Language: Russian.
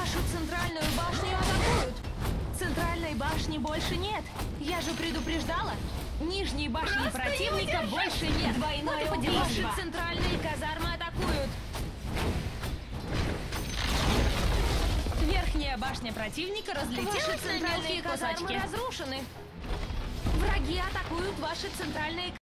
Вашу центральную башню атакуют. Центральной башни больше нет. Я же предупреждала. Нижней башни противника больше нет. Двойное Вот убийство. Ваши центральные казармы атакуют. Верхняя башня противника разлетелась Ваши на центральные мелкие казармы кусочки. разрушены. Враги атакуют ваши центральные